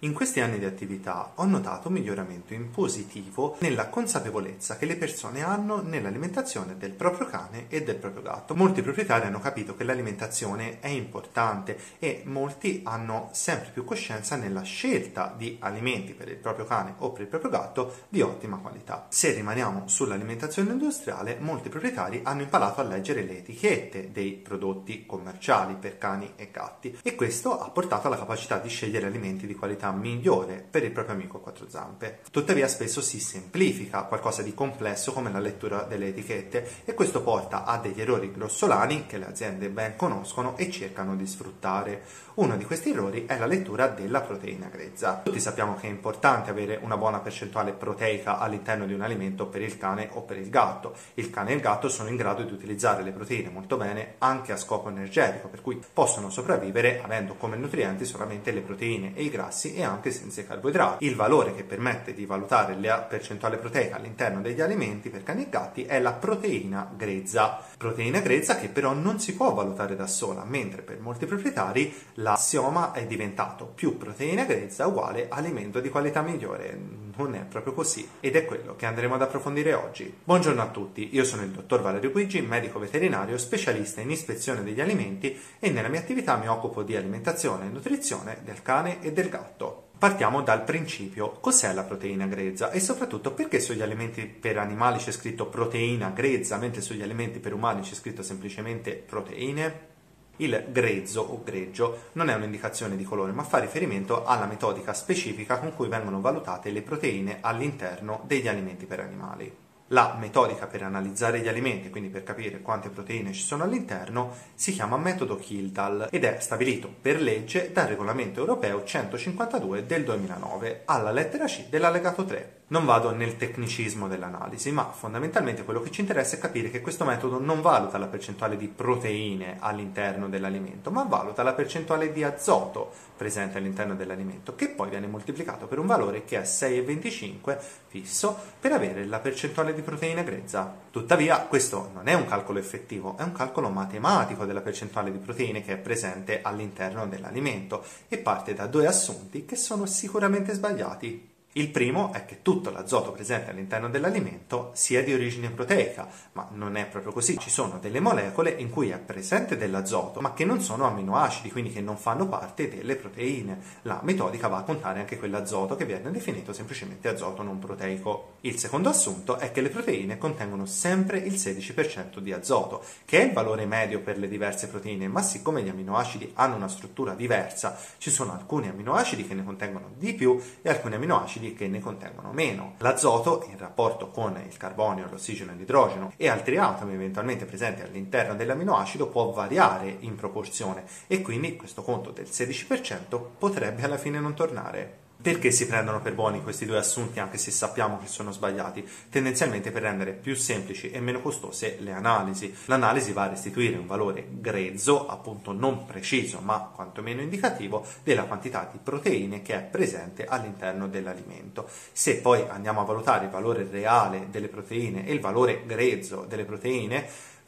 In questi anni di attività ho notato un miglioramento in positivo nella consapevolezza che le persone hanno nell'alimentazione del proprio cane e del proprio gatto. Molti proprietari hanno capito che l'alimentazione è importante e molti hanno sempre più coscienza nella scelta di alimenti per il proprio cane o per il proprio gatto di ottima qualità. Se rimaniamo sull'alimentazione industriale, molti proprietari hanno imparato a leggere le etichette dei prodotti commerciali per cani e gatti e questo ha portato alla capacità di scegliere alimenti di qualità migliore per il proprio amico a quattro zampe. Tuttavia spesso si semplifica qualcosa di complesso come la lettura delle etichette e questo porta a degli errori grossolani che le aziende ben conoscono e cercano di sfruttare. Uno di questi errori è la lettura della proteina grezza. Tutti sappiamo che è importante avere una buona percentuale proteica all'interno di un alimento per il cane o per il gatto. Il cane e il gatto sono in grado di utilizzare le proteine molto bene anche a scopo energetico, per cui possono sopravvivere avendo come nutrienti solamente le proteine e i grassi e anche senza i carboidrati. Il valore che permette di valutare la percentuale proteica all'interno degli alimenti per cani e gatti è la proteina grezza. Proteina grezza che però non si può valutare da sola, mentre per molti proprietari l'assioma è diventato più proteina grezza uguale alimento di qualità migliore. Non è proprio così ed è quello che andremo ad approfondire oggi. Buongiorno a tutti, io sono il dottor Valerio Guigi, medico veterinario specialista in ispezione degli alimenti e nella mia attività mi occupo di alimentazione e nutrizione del cane e del gatto. Partiamo dal principio cos'è la proteina grezza e soprattutto perché sugli alimenti per animali c'è scritto proteina grezza mentre sugli alimenti per umani c'è scritto semplicemente proteine. Il grezzo o greggio non è un'indicazione di colore, ma fa riferimento alla metodica specifica con cui vengono valutate le proteine all'interno degli alimenti per animali. La metodica per analizzare gli alimenti, quindi per capire quante proteine ci sono all'interno, si chiama metodo Kildall ed è stabilito per legge dal regolamento europeo 152 del 2009 alla lettera C dell'allegato 3. Non vado nel tecnicismo dell'analisi, ma fondamentalmente quello che ci interessa è capire che questo metodo non valuta la percentuale di proteine all'interno dell'alimento, ma valuta la percentuale di azoto presente all'interno dell'alimento, che poi viene moltiplicato per un valore che è 6,25 fisso per avere la percentuale di proteina grezza. Tuttavia, questo non è un calcolo effettivo, è un calcolo matematico della percentuale di proteine che è presente all'interno dell'alimento e parte da due assunti che sono sicuramente sbagliati. Il primo è che tutto l'azoto presente all'interno dell'alimento sia di origine proteica, ma non è proprio così. Ci sono delle molecole in cui è presente dell'azoto, ma che non sono amminoacidi, quindi che non fanno parte delle proteine. La metodica va a contare anche quell'azoto che viene definito semplicemente azoto non proteico. Il secondo assunto è che le proteine contengono sempre il 16% di azoto, che è il valore medio per le diverse proteine, ma siccome gli amminoacidi hanno una struttura diversa, ci sono alcuni amminoacidi che ne contengono di più e alcuni amminoacidi acidi che ne contengono meno. L'azoto, in rapporto con il carbonio, l'ossigeno e l'idrogeno e altri atomi eventualmente presenti all'interno dell'aminoacido, può variare in proporzione e quindi questo conto del 16% potrebbe alla fine non tornare. Perché si prendono per buoni questi due assunti anche se sappiamo che sono sbagliati? Tendenzialmente per rendere più semplici e meno costose le analisi. L'analisi va a restituire un valore grezzo, appunto non preciso ma quantomeno indicativo, della quantità di proteine che è presente all'interno dell'alimento. Se poi andiamo a valutare il valore reale delle proteine e il valore grezzo delle proteine,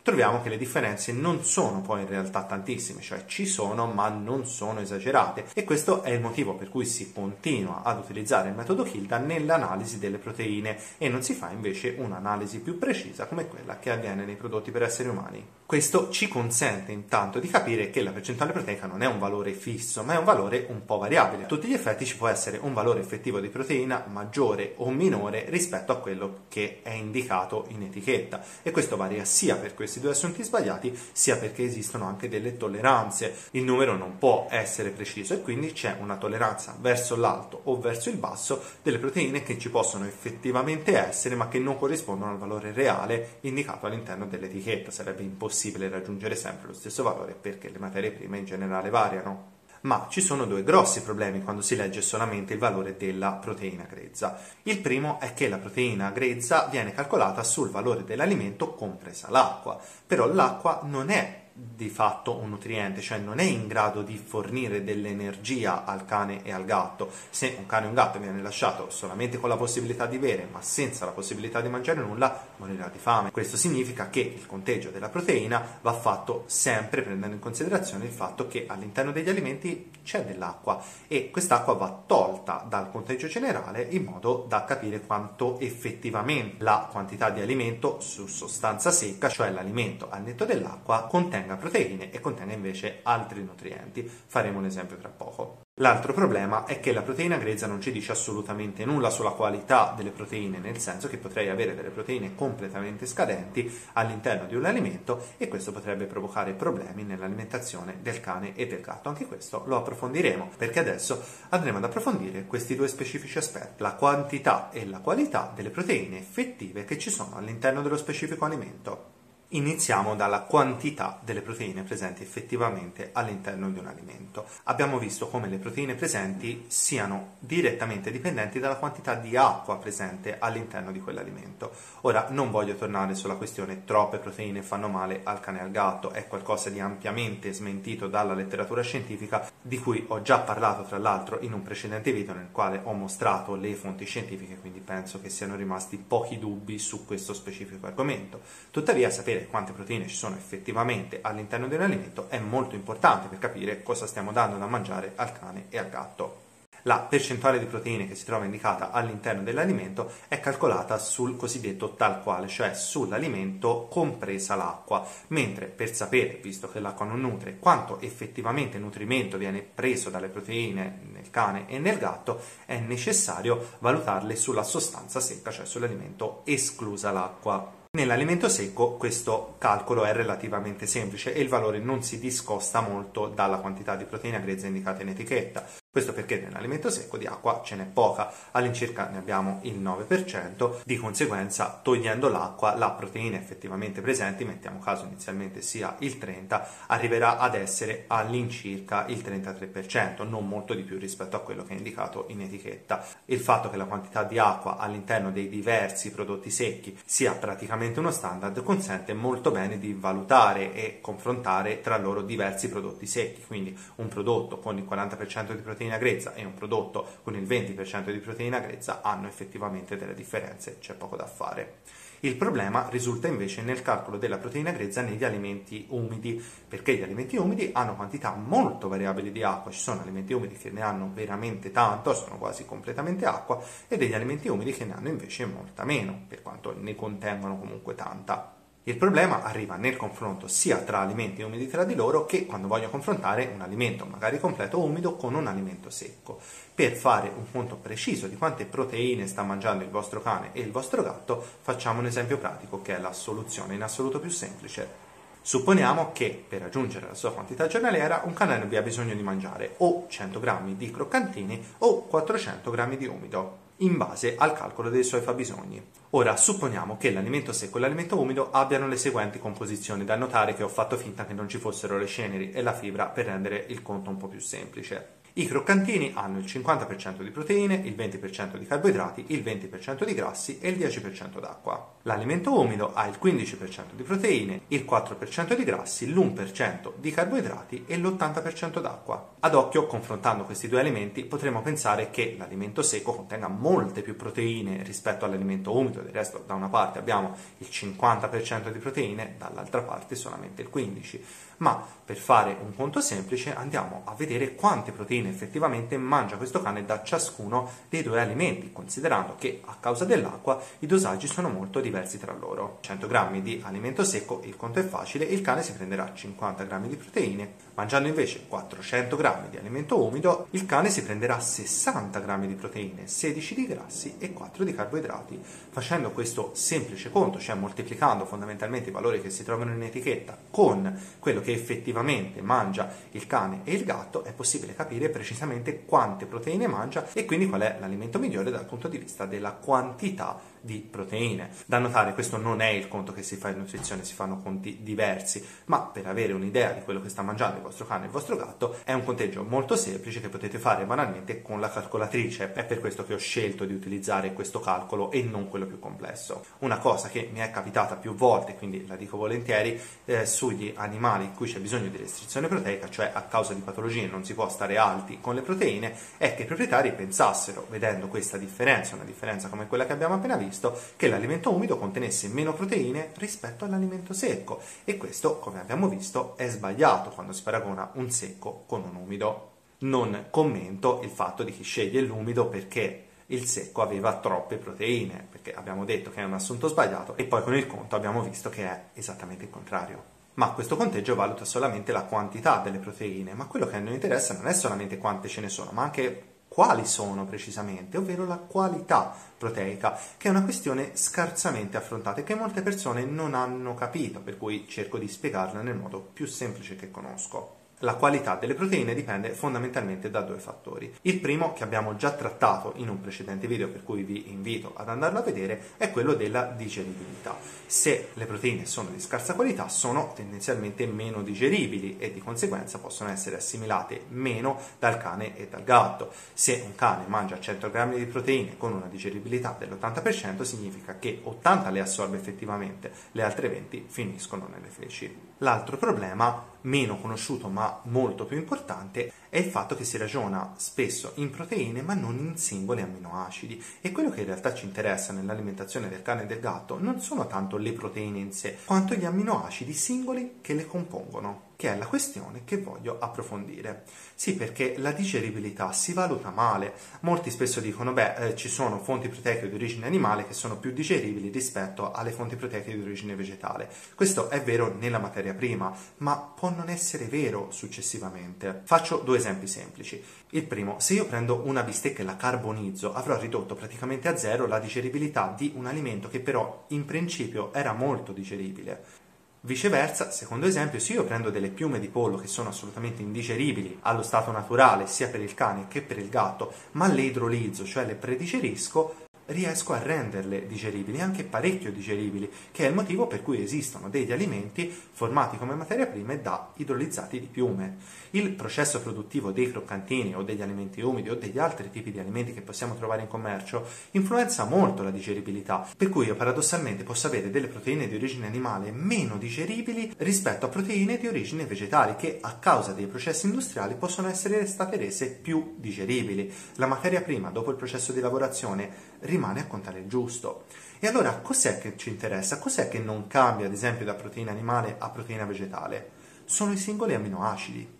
troviamo che le differenze non sono poi in realtà tantissime, cioè ci sono ma non sono esagerate e questo è il motivo per cui si continua ad utilizzare il metodo Hilda nell'analisi delle proteine e non si fa invece un'analisi più precisa come quella che avviene nei prodotti per esseri umani. Questo ci consente intanto di capire che la percentuale proteica non è un valore fisso, ma è un valore un po' variabile. A tutti gli effetti ci può essere un valore effettivo di proteina maggiore o minore rispetto a quello che è indicato in etichetta e questo varia sia per questi questi due assunti sbagliati, sia perché esistono anche delle tolleranze. Il numero non può essere preciso e quindi c'è una tolleranza verso l'alto o verso il basso delle proteine che ci possono effettivamente essere ma che non corrispondono al valore reale indicato all'interno dell'etichetta. Sarebbe impossibile raggiungere sempre lo stesso valore perché le materie prime in generale variano ma ci sono due grossi problemi quando si legge solamente il valore della proteina grezza. Il primo è che la proteina grezza viene calcolata sul valore dell'alimento compresa l'acqua, però l'acqua non è di fatto un nutriente, cioè non è in grado di fornire dell'energia al cane e al gatto. Se un cane e un gatto viene lasciato solamente con la possibilità di bere, ma senza la possibilità di mangiare nulla, morirà di fame. Questo significa che il conteggio della proteina va fatto sempre prendendo in considerazione il fatto che all'interno degli alimenti c'è dell'acqua e quest'acqua va tolta dal conteggio generale in modo da capire quanto effettivamente la quantità di alimento su sostanza secca, cioè l'alimento al netto dell'acqua, contenga proteine e contenga invece altri nutrienti. Faremo un esempio tra poco. L'altro problema è che la proteina grezza non ci dice assolutamente nulla sulla qualità delle proteine, nel senso che potrei avere delle proteine completamente scadenti all'interno di un alimento e questo potrebbe provocare problemi nell'alimentazione del cane e del gatto. Anche questo lo approfondiremo perché adesso andremo ad approfondire questi due specifici aspetti, la quantità e la qualità delle proteine effettive che ci sono all'interno dello specifico alimento. Iniziamo dalla quantità delle proteine presenti effettivamente all'interno di un alimento. Abbiamo visto come le proteine presenti siano direttamente dipendenti dalla quantità di acqua presente all'interno di quell'alimento. Ora non voglio tornare sulla questione troppe proteine fanno male al cane e al gatto, è qualcosa di ampiamente smentito dalla letteratura scientifica di cui ho già parlato tra l'altro in un precedente video nel quale ho mostrato le fonti scientifiche, quindi penso che siano rimasti pochi dubbi su questo specifico argomento. Tuttavia sapere sapere quante proteine ci sono effettivamente all'interno di un alimento è molto importante per capire cosa stiamo dando da mangiare al cane e al gatto. La percentuale di proteine che si trova indicata all'interno dell'alimento è calcolata sul cosiddetto tal quale, cioè sull'alimento compresa l'acqua, mentre per sapere, visto che l'acqua non nutre, quanto effettivamente nutrimento viene preso dalle proteine nel cane e nel gatto, è necessario valutarle sulla sostanza secca, cioè sull'alimento esclusa l'acqua. Nell'alimento secco questo calcolo è relativamente semplice e il valore non si discosta molto dalla quantità di proteina grezza indicata in etichetta. Questo perché nell'alimento secco di acqua ce n'è poca, all'incirca ne abbiamo il 9%, di conseguenza togliendo l'acqua la proteina effettivamente presente, mettiamo caso inizialmente sia il 30%, arriverà ad essere all'incirca il 33%, non molto di più rispetto a quello che è indicato in etichetta. Il fatto che la quantità di acqua all'interno dei diversi prodotti secchi sia praticamente uno standard consente molto bene di valutare e confrontare tra loro diversi prodotti secchi, quindi un prodotto con il 40% di proteina proteina grezza e un prodotto con il 20% di proteina grezza hanno effettivamente delle differenze, c'è poco da fare. Il problema risulta invece nel calcolo della proteina grezza negli alimenti umidi, perché gli alimenti umidi hanno quantità molto variabili di acqua, ci sono alimenti umidi che ne hanno veramente tanto, sono quasi completamente acqua, e degli alimenti umidi che ne hanno invece molta meno, per quanto ne contengono comunque tanta. Il problema arriva nel confronto sia tra alimenti umidi tra di loro che quando voglio confrontare un alimento magari completo umido con un alimento secco. Per fare un conto preciso di quante proteine sta mangiando il vostro cane e il vostro gatto, facciamo un esempio pratico che è la soluzione in assoluto più semplice. Supponiamo che per raggiungere la sua quantità giornaliera un cane abbia bisogno di mangiare o 100 g di croccantini o 400 g di umido in base al calcolo dei suoi fabbisogni. Ora supponiamo che l'alimento secco e l'alimento umido abbiano le seguenti composizioni, da notare che ho fatto finta che non ci fossero le ceneri e la fibra per rendere il conto un po' più semplice. I croccantini hanno il 50% di proteine, il 20% di carboidrati, il 20% di grassi e il 10% d'acqua. L'alimento umido ha il 15% di proteine, il 4% di grassi, l'1% di carboidrati e l'80% d'acqua. Ad occhio, confrontando questi due alimenti, potremmo pensare che l'alimento secco contenga molte più proteine rispetto all'alimento umido, del resto da una parte abbiamo il 50% di proteine, dall'altra parte solamente il 15%. Ma per fare un conto semplice andiamo a vedere quante proteine effettivamente mangia questo cane da ciascuno dei due alimenti, considerando che a causa dell'acqua i dosaggi sono molto diversi tra loro. 100 g di alimento secco, il conto è facile, il cane si prenderà 50 g di proteine, mangiando invece 400 g di alimento umido, il cane si prenderà 60 g di proteine, 16 di grassi e 4 di carboidrati. Facendo questo semplice conto, cioè moltiplicando fondamentalmente i valori che si trovano in etichetta con quello che effettivamente mangia il cane e il gatto, è possibile capire precisamente quante proteine mangia e quindi qual è l'alimento migliore dal punto di vista della quantità di proteine. Da notare, questo non è il conto che si fa in nutrizione, si fanno conti diversi, ma per avere un'idea di quello che sta mangiando il vostro cane e il vostro gatto è un conteggio molto semplice che potete fare banalmente con la calcolatrice. È per questo che ho scelto di utilizzare questo calcolo e non quello più complesso. Una cosa che mi è capitata più volte, quindi la dico volentieri, eh, sugli animali in cui c'è bisogno di restrizione proteica, cioè a causa di patologie non si può stare alti con le proteine, è che i proprietari pensassero, vedendo questa differenza, una differenza come quella che abbiamo appena visto, che l'alimento umido contenesse meno proteine rispetto all'alimento secco e questo, come abbiamo visto, è sbagliato quando si paragona un secco con un umido. Non commento il fatto di chi sceglie l'umido perché il secco aveva troppe proteine, perché abbiamo detto che è un assunto sbagliato e poi con il conto abbiamo visto che è esattamente il contrario. Ma questo conteggio valuta solamente la quantità delle proteine, ma quello che a noi interessa non è solamente quante ce ne sono, ma anche quali sono precisamente, ovvero la qualità proteica, che è una questione scarsamente affrontata e che molte persone non hanno capito, per cui cerco di spiegarla nel modo più semplice che conosco. La qualità delle proteine dipende fondamentalmente da due fattori. Il primo, che abbiamo già trattato in un precedente video, per cui vi invito ad andarlo a vedere, è quello della digeribilità. Se le proteine sono di scarsa qualità, sono tendenzialmente meno digeribili e di conseguenza possono essere assimilate meno dal cane e dal gatto. Se un cane mangia 100 grammi di proteine con una digeribilità dell'80%, significa che 80 le assorbe effettivamente, le altre 20 finiscono nelle feci. L'altro problema, meno conosciuto ma molto più importante, è il fatto che si ragiona spesso in proteine ma non in singoli amminoacidi. E quello che in realtà ci interessa nell'alimentazione del cane e del gatto non sono tanto le proteine in sé, quanto gli amminoacidi singoli che le compongono che è la questione che voglio approfondire. Sì, perché la digeribilità si valuta male. Molti spesso dicono, beh, eh, ci sono fonti proteiche di origine animale che sono più digeribili rispetto alle fonti proteiche di origine vegetale. Questo è vero nella materia prima, ma può non essere vero successivamente. Faccio due esempi semplici. Il primo, se io prendo una bistecca e la carbonizzo, avrò ridotto praticamente a zero la digeribilità di un alimento che però in principio era molto digeribile. Viceversa, secondo esempio, se io prendo delle piume di pollo che sono assolutamente indigeribili allo stato naturale sia per il cane che per il gatto, ma le idrolizzo, cioè le predigerisco, riesco a renderle digeribili, anche parecchio digeribili, che è il motivo per cui esistono degli alimenti formati come materia prima da idrolizzati di piume. Il processo produttivo dei croccantini o degli alimenti umidi o degli altri tipi di alimenti che possiamo trovare in commercio influenza molto la digeribilità, per cui io paradossalmente posso avere delle proteine di origine animale meno digeribili rispetto a proteine di origine vegetale che a causa dei processi industriali possono essere state rese più digeribili. La materia prima dopo il processo di lavorazione rimane a contare il giusto. E allora cos'è che ci interessa? Cos'è che non cambia, ad esempio, da proteina animale a proteina vegetale? Sono i singoli amminoacidi.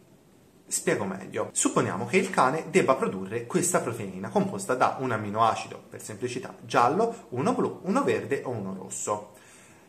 Spiego meglio. Supponiamo che il cane debba produrre questa proteina composta da un amminoacido, per semplicità, giallo, uno blu, uno verde o uno rosso.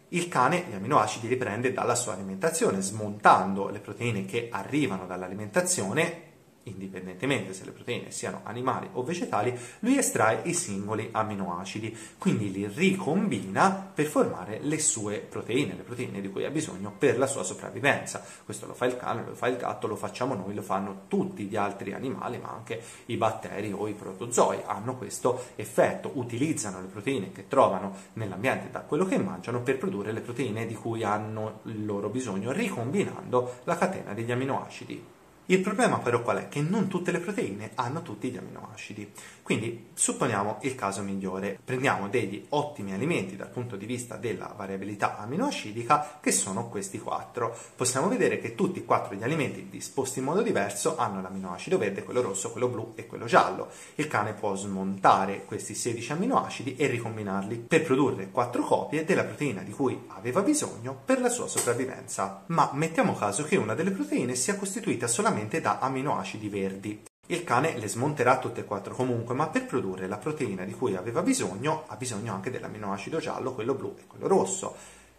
Il cane gli amminoacidi li prende dalla sua alimentazione, smontando le proteine che arrivano dall'alimentazione indipendentemente se le proteine siano animali o vegetali, lui estrae i singoli amminoacidi, quindi li ricombina per formare le sue proteine, le proteine di cui ha bisogno per la sua sopravvivenza. Questo lo fa il cane, lo fa il gatto, lo facciamo noi, lo fanno tutti gli altri animali, ma anche i batteri o i protozoi hanno questo effetto, utilizzano le proteine che trovano nell'ambiente da quello che mangiano per produrre le proteine di cui hanno il loro bisogno, ricombinando la catena degli amminoacidi. Il problema però qual è? Che non tutte le proteine hanno tutti gli amminoacidi. Quindi supponiamo il caso migliore, prendiamo degli ottimi alimenti dal punto di vista della variabilità amminoacidica che sono questi quattro. Possiamo vedere che tutti e quattro gli alimenti disposti in modo diverso hanno l'amminoacido verde, quello rosso, quello blu e quello giallo. Il cane può smontare questi 16 amminoacidi e ricombinarli per produrre quattro copie della proteina di cui aveva bisogno per la sua sopravvivenza. Ma mettiamo caso che una delle proteine sia costituita solamente da amminoacidi verdi. Il cane le smonterà tutte e quattro comunque, ma per produrre la proteina di cui aveva bisogno, ha bisogno anche dell'amminoacido giallo, quello blu e quello rosso,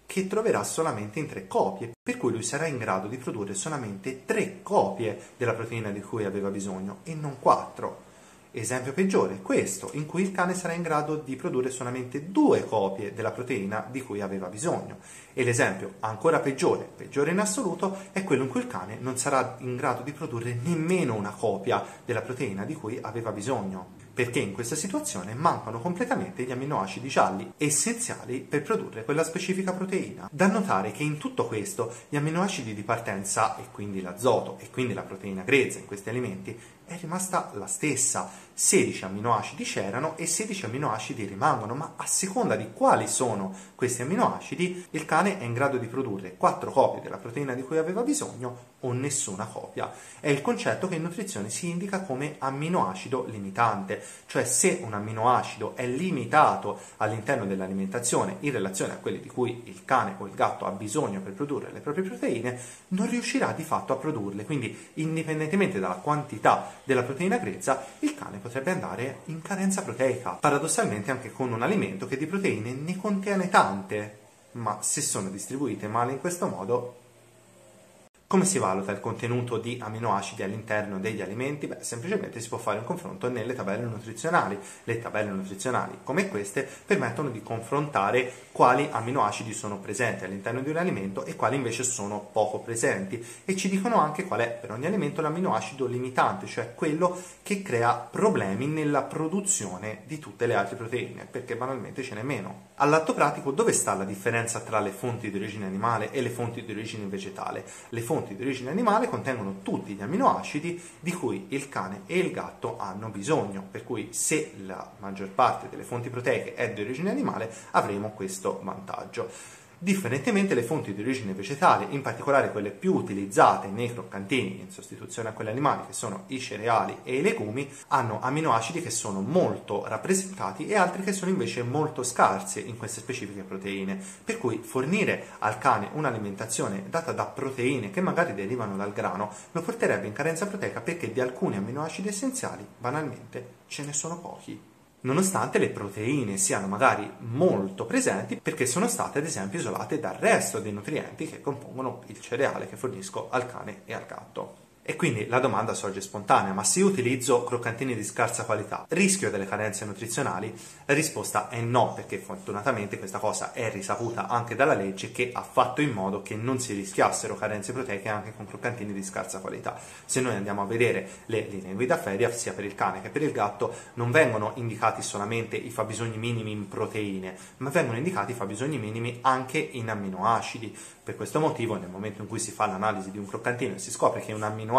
che troverà solamente in tre copie, per cui lui sarà in grado di produrre solamente tre copie della proteina di cui aveva bisogno e non quattro. Esempio peggiore, questo, in cui il cane sarà in grado di produrre solamente due copie della proteina di cui aveva bisogno. E l'esempio ancora peggiore, peggiore in assoluto, è quello in cui il cane non sarà in grado di produrre nemmeno una copia della proteina di cui aveva bisogno. perché in questa situazione mancano completamente gli amminoacidi gialli essenziali per produrre quella specifica proteina. Da notare che in tutto questo gli amminoacidi di partenza e quindi l'azoto e quindi la proteina grezza in questi alimenti è rimasta la stessa. 16 amminoacidi c'erano e 16 amminoacidi rimangono, ma a seconda di quali sono questi amminoacidi, il cane è in grado di produrre 4 copie della proteina di cui aveva bisogno o nessuna copia. È il concetto che in nutrizione si indica come amminoacido limitante, cioè se un amminoacido è limitato all'interno dell'alimentazione in relazione a quelli di cui il cane o il gatto ha bisogno per produrre le proprie proteine, non riuscirà di fatto a produrle. Quindi, indipendentemente dalla quantità della proteina grezza, il cane potrebbe andare in carenza proteica. Paradossalmente anche con un alimento che di proteine ne contiene tante, ma se sono distribuite male in questo modo come si valuta il contenuto di aminoacidi all'interno degli alimenti? Beh, semplicemente si può fare un confronto nelle tabelle nutrizionali. Le tabelle nutrizionali come queste permettono di confrontare quali aminoacidi sono presenti all'interno di un alimento e quali invece sono poco presenti e ci dicono anche qual è per ogni alimento l'aminoacido limitante, cioè quello che crea problemi nella produzione di tutte le altre proteine, perché banalmente ce n'è meno. All'atto pratico dove sta la differenza tra le fonti di origine animale e le fonti di origine vegetale? Le fonti di origine animale contengono tutti gli amminoacidi di cui il cane e il gatto hanno bisogno, per cui se la maggior parte delle fonti proteiche è di origine animale avremo questo vantaggio. Differentemente le fonti di origine vegetale, in particolare quelle più utilizzate nei croccantini in sostituzione a quelle animali, che sono i cereali e i legumi, hanno amminoacidi che sono molto rappresentati e altri che sono invece molto scarsi in queste specifiche proteine. Per cui fornire al cane un'alimentazione data da proteine che magari derivano dal grano lo porterebbe in carenza proteica perché di alcuni amminoacidi essenziali banalmente ce ne sono pochi nonostante le proteine siano magari molto presenti perché sono state ad esempio isolate dal resto dei nutrienti che compongono il cereale che fornisco al cane e al gatto. E quindi la domanda sorge spontanea, ma se utilizzo croccantini di scarsa qualità, rischio delle carenze nutrizionali? La risposta è no, perché fortunatamente questa cosa è risaputa anche dalla legge che ha fatto in modo che non si rischiassero carenze proteiche anche con croccantini di scarsa qualità. Se noi andiamo a vedere le linee guida feria, sia per il cane che per il gatto, non vengono indicati solamente i fabbisogni minimi in proteine, ma vengono indicati i fabbisogni minimi anche in amminoacidi. Per questo motivo, nel momento in cui si fa l'analisi di un croccantino e si scopre che un amminoacido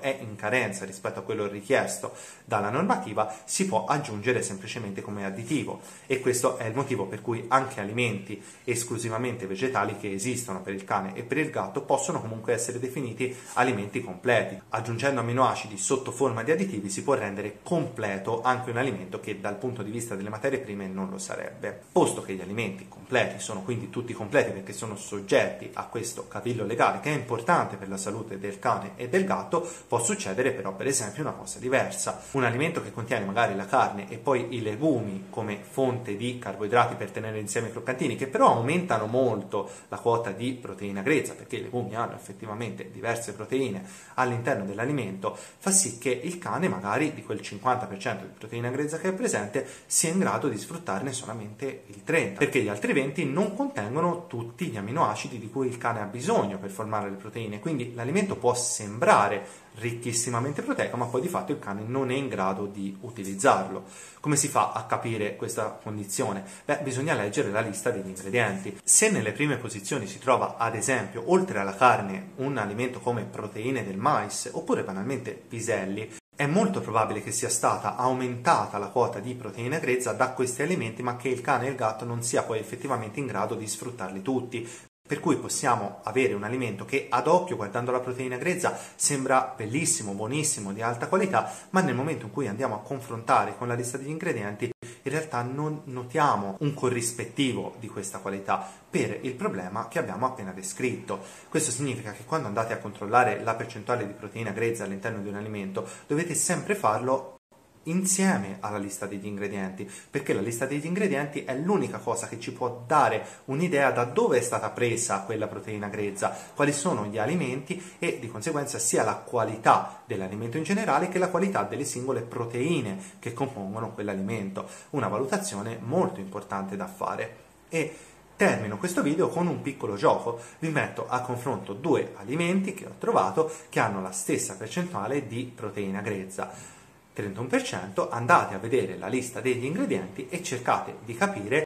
è in carenza rispetto a quello richiesto dalla normativa, si può aggiungere semplicemente come additivo. E questo è il motivo per cui anche alimenti esclusivamente vegetali che esistono per il cane e per il gatto possono comunque essere definiti alimenti completi. Aggiungendo amminoacidi sotto forma di additivi si può rendere completo anche un alimento che dal punto di vista delle materie prime non lo sarebbe. Posto che gli alimenti completi sono quindi tutti completi perché sono soggetti a questo cavillo legale che è importante per la salute del cane e del gatto, può succedere però per esempio una cosa diversa. Un alimento che contiene magari la carne e poi i legumi come fonte di carboidrati per tenere insieme i croccantini, che però aumentano molto la quota di proteina grezza, perché i legumi hanno effettivamente diverse proteine all'interno dell'alimento, fa sì che il cane magari di quel 50% di proteina grezza che è presente sia in grado di sfruttarne solamente il 30%, perché gli altri 20 non contengono tutti gli aminoacidi di cui il cane ha bisogno per formare le proteine, quindi l'alimento può sembrare ricchissimamente proteico, ma poi di fatto il cane non è in grado di utilizzarlo. Come si fa a capire questa condizione? Beh, bisogna leggere la lista degli ingredienti. Se nelle prime posizioni si trova, ad esempio, oltre alla carne, un alimento come proteine del mais oppure banalmente piselli, è molto probabile che sia stata aumentata la quota di proteina grezza da questi alimenti, ma che il cane e il gatto non sia poi effettivamente in grado di sfruttarli tutti, per cui possiamo avere un alimento che ad occhio, guardando la proteina grezza, sembra bellissimo, buonissimo, di alta qualità, ma nel momento in cui andiamo a confrontare con la lista degli ingredienti, in realtà non notiamo un corrispettivo di questa qualità per il problema che abbiamo appena descritto. Questo significa che quando andate a controllare la percentuale di proteina grezza all'interno di un alimento, dovete sempre farlo insieme alla lista degli ingredienti, perché la lista degli ingredienti è l'unica cosa che ci può dare un'idea da dove è stata presa quella proteina grezza, quali sono gli alimenti e di conseguenza sia la qualità dell'alimento in generale che la qualità delle singole proteine che compongono quell'alimento. Una valutazione molto importante da fare. E termino questo video con un piccolo gioco. Vi metto a confronto due alimenti che ho trovato che hanno la stessa percentuale di proteina grezza 31%, andate a vedere la lista degli ingredienti e cercate di capire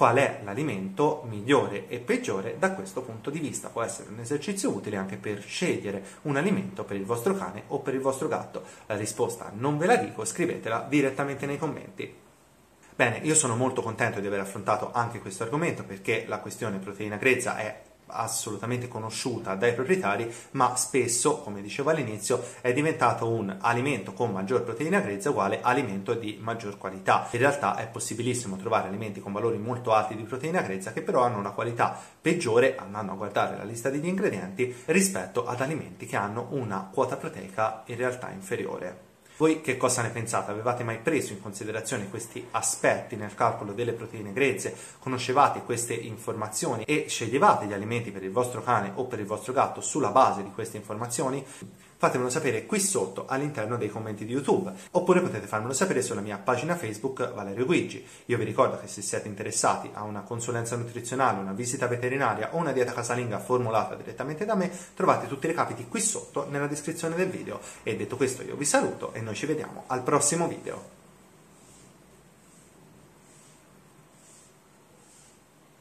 qual è l'alimento migliore e peggiore da questo punto di vista. Può essere un esercizio utile anche per scegliere un alimento per il vostro cane o per il vostro gatto. La risposta non ve la dico, scrivetela direttamente nei commenti. Bene, io sono molto contento di aver affrontato anche questo argomento perché la questione proteina grezza è assolutamente conosciuta dai proprietari, ma spesso, come dicevo all'inizio, è diventato un alimento con maggior proteina grezza uguale alimento di maggior qualità. In realtà è possibilissimo trovare alimenti con valori molto alti di proteina grezza che però hanno una qualità peggiore, andando a guardare la lista degli ingredienti, rispetto ad alimenti che hanno una quota proteica in realtà inferiore. Voi che cosa ne pensate? Avevate mai preso in considerazione questi aspetti nel calcolo delle proteine grezze? Conoscevate queste informazioni e sceglievate gli alimenti per il vostro cane o per il vostro gatto sulla base di queste informazioni? Fatemelo sapere qui sotto all'interno dei commenti di YouTube, oppure potete farmelo sapere sulla mia pagina Facebook Valerio Guigi. Io vi ricordo che se siete interessati a una consulenza nutrizionale, una visita veterinaria o una dieta casalinga formulata direttamente da me, trovate tutti i recapiti qui sotto nella descrizione del video. E detto questo io vi saluto e noi ci vediamo al prossimo video.